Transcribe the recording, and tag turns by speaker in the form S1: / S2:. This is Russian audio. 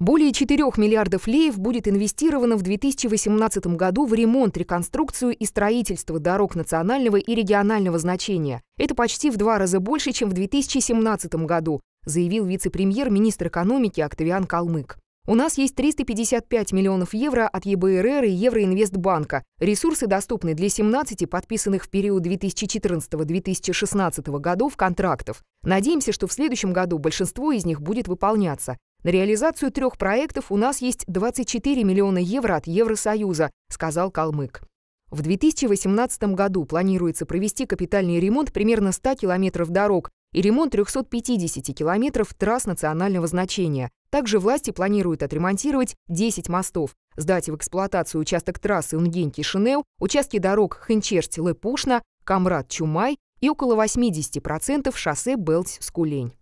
S1: Более 4 миллиардов леев будет инвестировано в 2018 году в ремонт, реконструкцию и строительство дорог национального и регионального значения. Это почти в два раза больше, чем в 2017 году, заявил вице-премьер, министр экономики Октавиан Калмык. У нас есть 355 миллионов евро от ЕБРР и Евроинвестбанка. Ресурсы доступны для 17 подписанных в период 2014-2016 годов контрактов. Надеемся, что в следующем году большинство из них будет выполняться. На реализацию трех проектов у нас есть 24 миллиона евро от Евросоюза, сказал Калмык. В 2018 году планируется провести капитальный ремонт примерно 100 километров дорог и ремонт 350 километров трасс национального значения. Также власти планируют отремонтировать 10 мостов, сдать в эксплуатацию участок трассы Унгень-Кишинев, участки дорог Хенчерсть-Лепушна, Камрад-Чумай и около 80% шоссе Белть-Скулень.